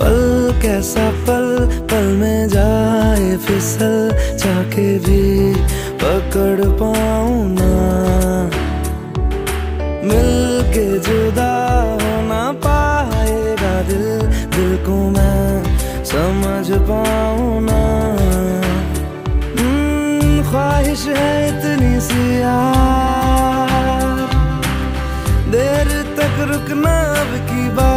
पल कैसा पल पल में जाए फिसल, जाके भी पकड़ पाऊ ना। मिल के जुदा होना पाएगा दिल दिल को मैं समझ पाऊ ना। हम्म, ख्वाहिश है इतनी सी यार। देर तक रुकना अब की बात